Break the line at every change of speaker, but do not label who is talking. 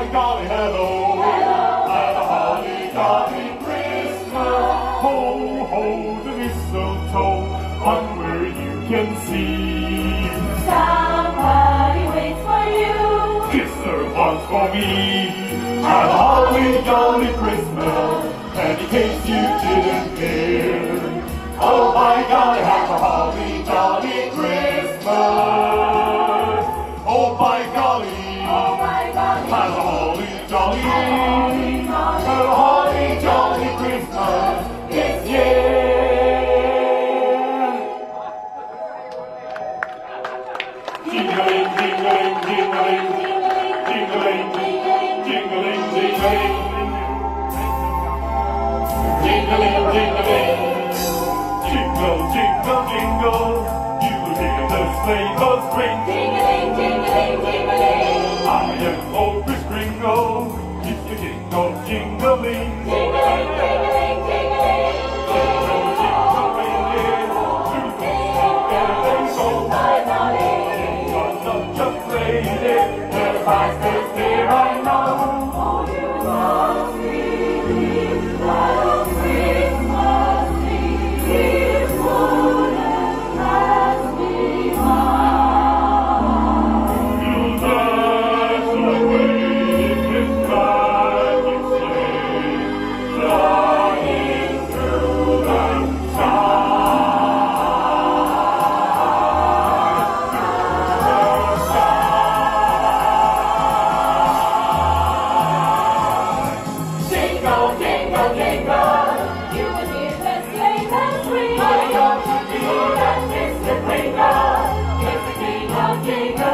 golly, golly, hello. hello. And a holly jolly Christmas. Ho, ho, the mistletoe, on where you can see.
Somebody waits for you.
Kiss her once for me. And a holly jolly Christmas. And in case you didn't hear. Oh my golly, have a holly jolly holly jingle, jingling.